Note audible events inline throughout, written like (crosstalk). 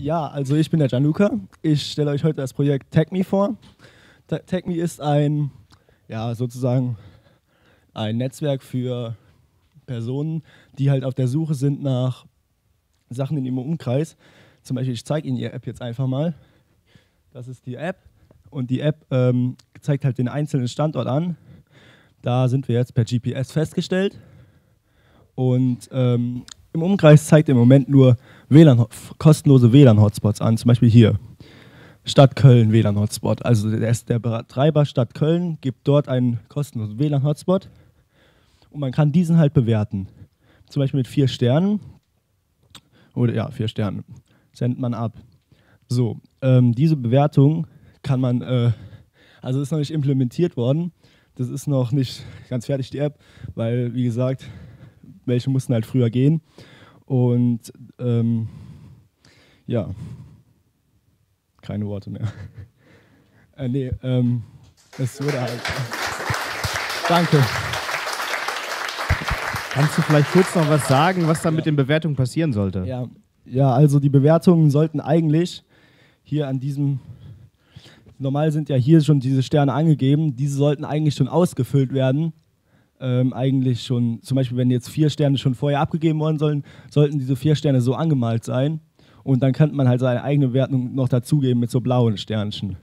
Ja, also ich bin der Gianluca. Ich stelle euch heute das Projekt TechMe vor. TechMe ist ein, ja, sozusagen ein Netzwerk für Personen, die halt auf der Suche sind nach Sachen in ihrem Umkreis. Zum Beispiel, ich zeige Ihnen die App jetzt einfach mal. Das ist die App und die App ähm, zeigt halt den einzelnen Standort an. Da sind wir jetzt per GPS festgestellt. Und ähm, im Umkreis zeigt im Moment nur WLAN, kostenlose WLAN-Hotspots an, zum Beispiel hier. Stadt Köln WLAN-Hotspot. Also der, der Betreiber Stadt Köln gibt dort einen kostenlosen WLAN-Hotspot und man kann diesen halt bewerten. Zum Beispiel mit vier Sternen. Oder ja, vier Sternen. Sendet man ab. So, ähm, diese Bewertung kann man, äh, also ist noch nicht implementiert worden. Das ist noch nicht ganz fertig, die App, weil, wie gesagt, welche mussten halt früher gehen. Und ähm, ja, keine Worte mehr. (laughs) äh, nee, ähm, es wurde halt. Danke. Kannst du vielleicht kurz noch was sagen, was da ja. mit den Bewertungen passieren sollte? Ja, ja, also die Bewertungen sollten eigentlich hier an diesem, normal sind ja hier schon diese Sterne angegeben, diese sollten eigentlich schon ausgefüllt werden. Ähm, eigentlich schon, zum Beispiel, wenn jetzt vier Sterne schon vorher abgegeben worden sollen, sollten diese vier Sterne so angemalt sein. Und dann könnte man halt seine eigene Wertung noch dazugeben mit so blauen Sternchen.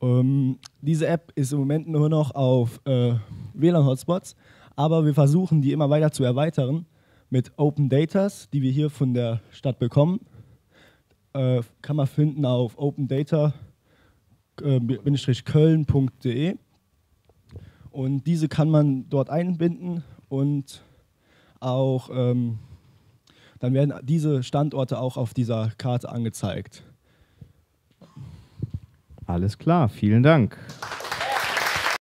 Ähm, diese App ist im Moment nur noch auf äh, WLAN-Hotspots, aber wir versuchen, die immer weiter zu erweitern mit Open Datas, die wir hier von der Stadt bekommen. Äh, kann man finden auf opendata-köln.de. Und diese kann man dort einbinden und auch ähm, dann werden diese Standorte auch auf dieser Karte angezeigt. Alles klar, vielen Dank.